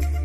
Look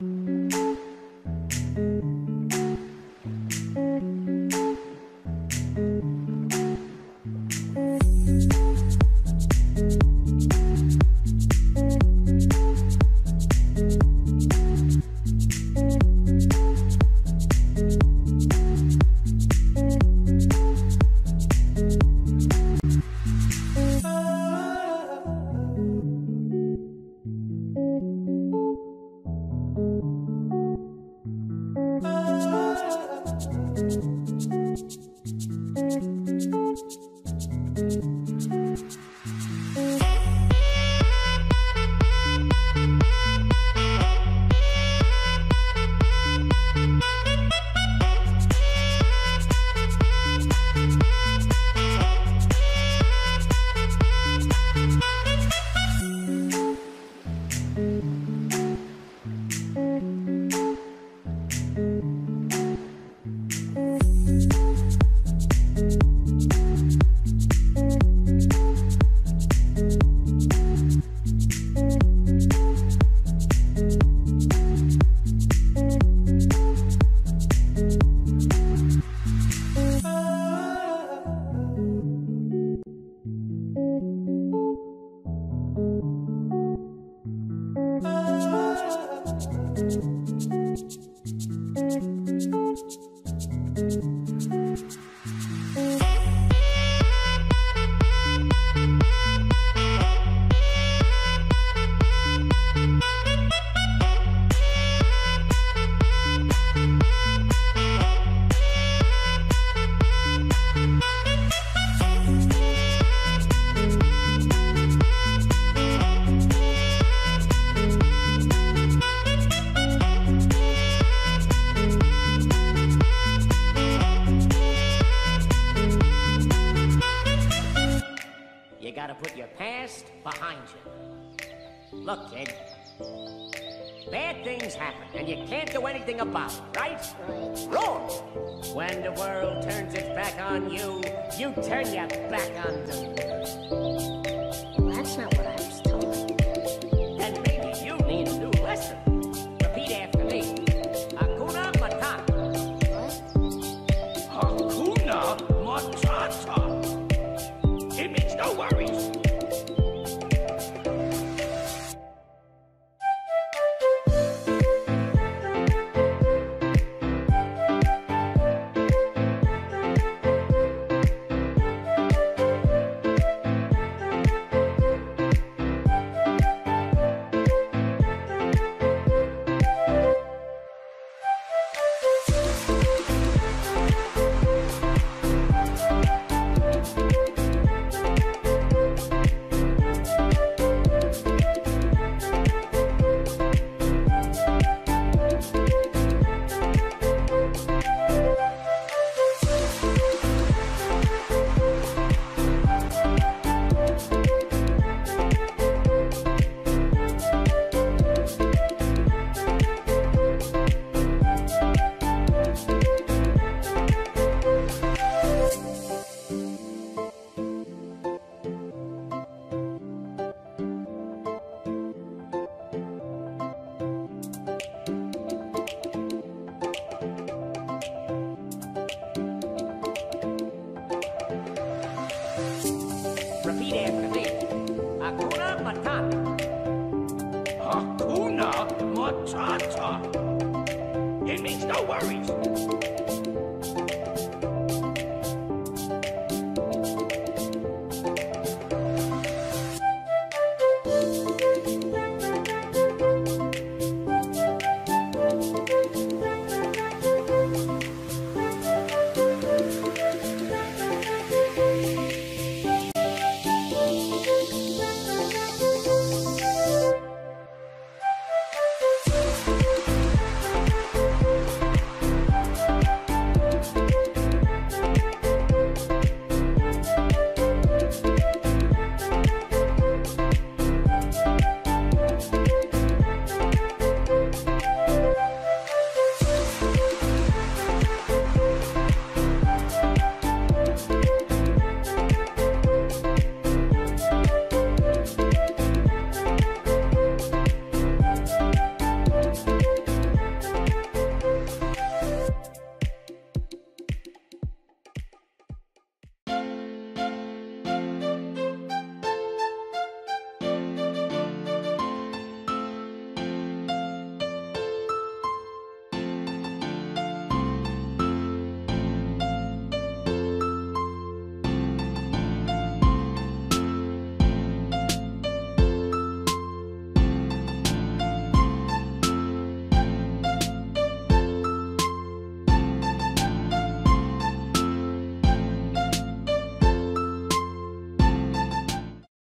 Thank you Look, kid. Bad things happen, and you can't do anything about it, right? Wrong! When the world turns its back on you, you turn your back on them. Well, that's not what I'm saying. Hakuna